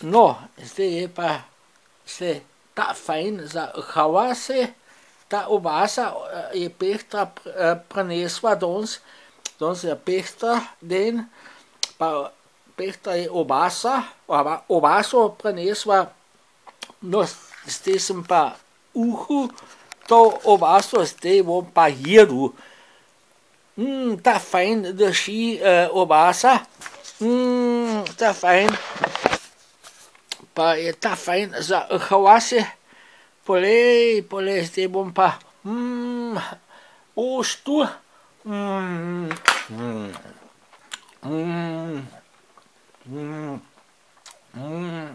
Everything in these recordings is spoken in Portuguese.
No, zdaj je pa se ta fajn za Havase, ta obasa je Petra prinesla danes, danes je Petra den, pa Petra je obasa, obaso prinesla, no, zdaj sem pa uhu to obaso, zdaj bom pa jedel. Mm, ta fajn drži uh, obasa, mm, ta fajn pa je ta fajn za havase, polej, polej, zdaj bom pa, mmm, uš tu, mmm, mmm, mmm, mmm, mmm,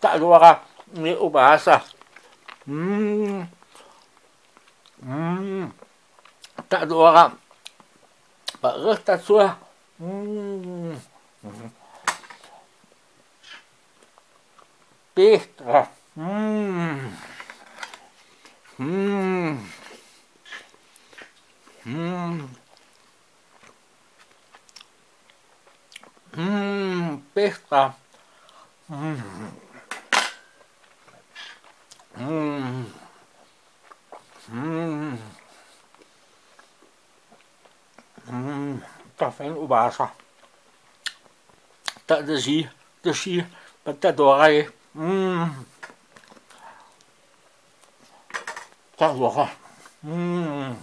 ta gora mi obasa, mmm, mmm, ta gora pa rehta cura, mmm, mmm. Petra. Hum. Hum. Hum. Hum, Petra. Hum. Hum. Hum. Hum. Tá vendo o baixo? Tá desci, desci, até dói. Hum. Tá louca. Hum.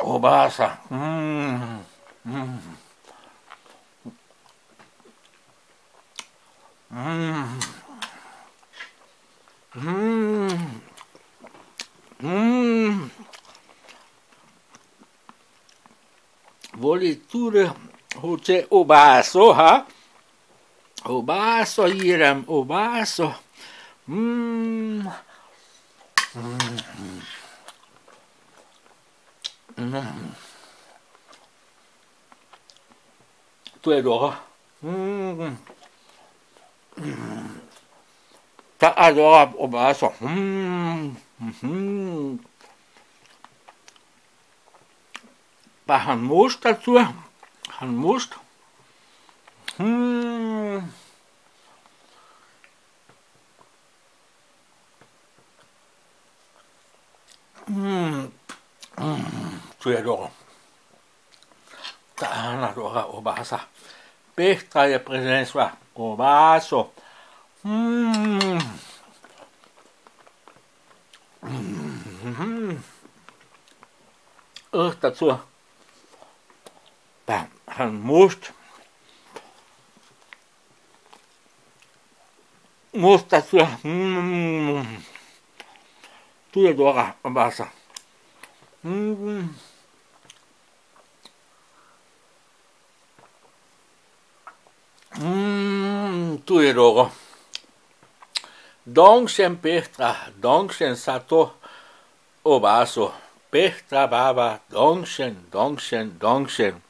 Obaça. Hum. Hum. Hum. Hum. Hum. Volitura Huce obászó, ha? Obászó, írem, obászó. Mm. Mm. Mm. Tudod, ha? Mm. Mm. Tehát az a obászó. Hmm. Mm. Mm-hmm. Machen Moos dazu. an Most. Hm. Hm. Tuedoro. Tahana tuoga obasa. Pehta ja presensoa obaso. Mmm. Ach, dazu machen musst, musst dazu mm, hm, tu Dora am Wasser. Hm, mm. Mm, Dora. Donksen Petra, Donksen Sato oh, Obaso, Petra Baba, Donksen, Donksen, Donksen.